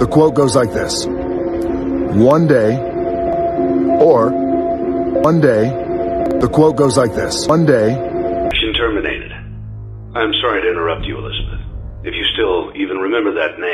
The quote goes like this One day, or one day, the quote goes like this One day, Mission terminated. I'm sorry to interrupt you, Elizabeth. If you still even remember that name.